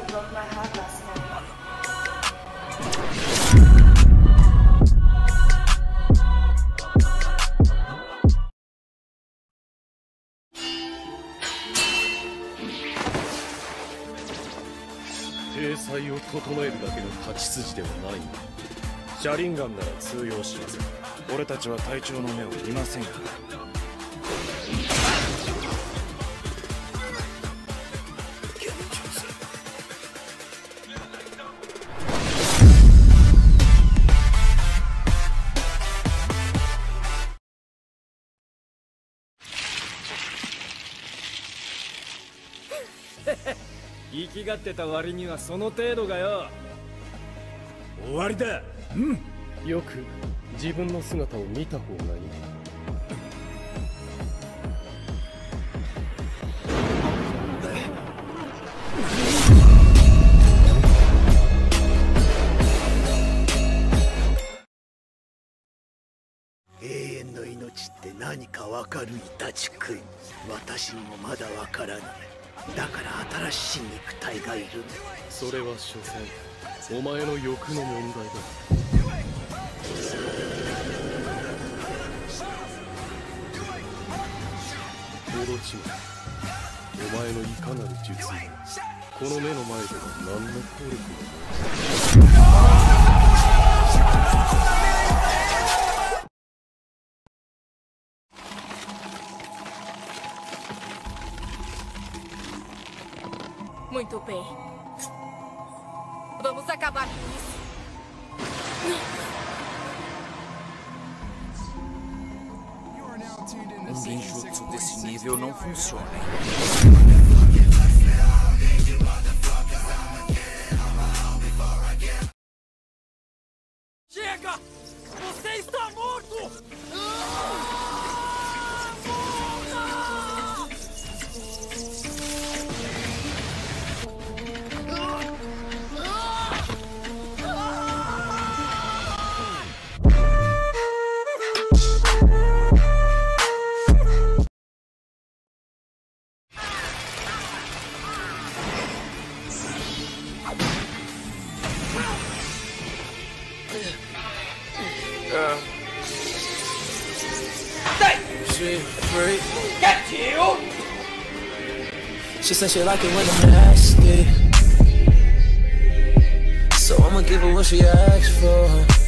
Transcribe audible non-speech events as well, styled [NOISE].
broke my heart last night. 体裁を整えるだけの勝ち筋ではないんだシャリンガンなら通用しません俺たちは隊長の目を見ませんから [LAUGHS] 生きがってた割にはその程度がよ。終わりだ。よく自分の姿を見た方がいい。永遠の命って何かわかるイタチ君。私にもまだわからないだから新しい肉体がいる。それは所詮お前の欲の問題だ。オロチマお前のいかなる術もこの目の前では何の効力もない。Muito bem. Vamos acabar com isso. Um genjutsu desse nível não funciona. Chega! Você está morto! Free. Get you! She said she like it when I'm nasty. So I'ma give her what she asked for.